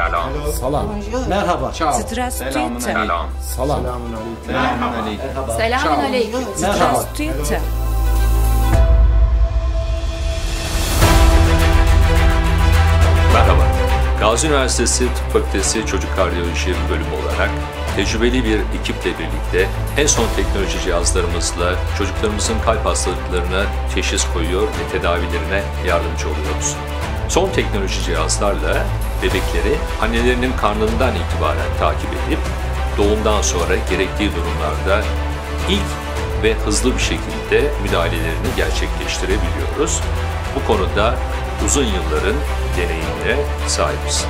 سلام سلام مرحبا چاو سلام سلام سلام سلام سلام Merhaba. Gazi Üniversitesi Tıp Fakültesi Çocuk Kardiyoloji Bölümü olarak tecrübeli bir ekiple birlikte en son teknoloji cihazlarımızla çocuklarımızın kalp hastalıklarına teşhis koyuyor ve tedavilerine yardımcı oluyoruz. Son teknoloji cihazlarla bebekleri annelerinin karnından itibaren takip edip doğumdan sonra gerektiği durumlarda ilk ve hızlı bir şekilde müdahalelerini gerçekleştirebiliyoruz. Bu konuda uzun yılların deneyimine sahibiz.